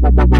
Thank you.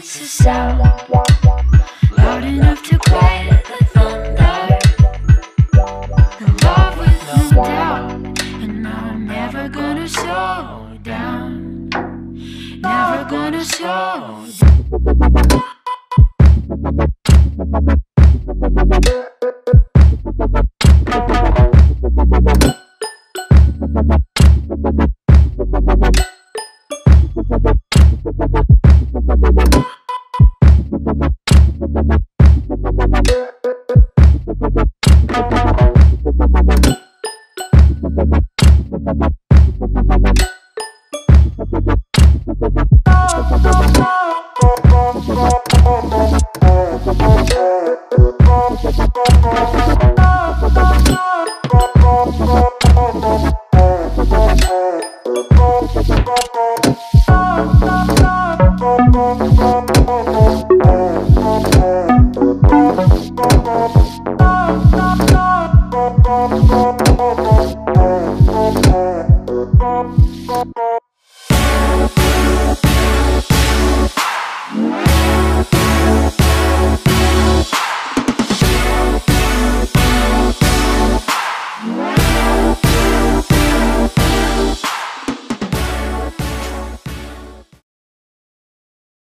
Beats a sound loud enough to quiet the thunder. In love with no doubt, and I'm never gonna slow down. Never gonna slow down. Oh,